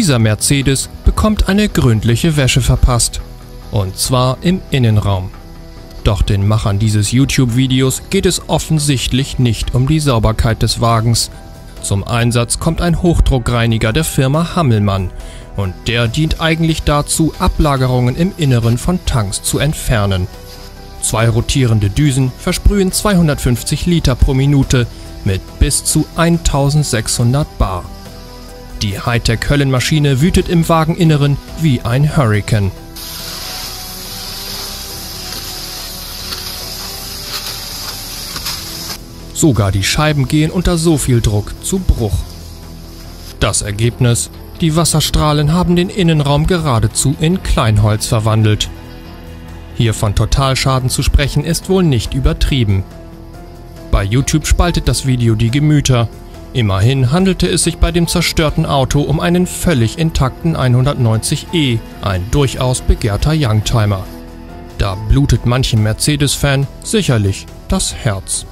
Dieser Mercedes bekommt eine gründliche Wäsche verpasst. Und zwar im Innenraum. Doch den Machern dieses YouTube-Videos geht es offensichtlich nicht um die Sauberkeit des Wagens. Zum Einsatz kommt ein Hochdruckreiniger der Firma Hammelmann und der dient eigentlich dazu, Ablagerungen im Inneren von Tanks zu entfernen. Zwei rotierende Düsen versprühen 250 Liter pro Minute mit bis zu 1600 Bar. Die Hightech-Höllenmaschine wütet im Wageninneren wie ein Hurrikan. Sogar die Scheiben gehen unter so viel Druck zu Bruch. Das Ergebnis? Die Wasserstrahlen haben den Innenraum geradezu in Kleinholz verwandelt. Hier von Totalschaden zu sprechen ist wohl nicht übertrieben. Bei YouTube spaltet das Video die Gemüter. Immerhin handelte es sich bei dem zerstörten Auto um einen völlig intakten 190e, ein durchaus begehrter Youngtimer. Da blutet manchem Mercedes-Fan sicherlich das Herz.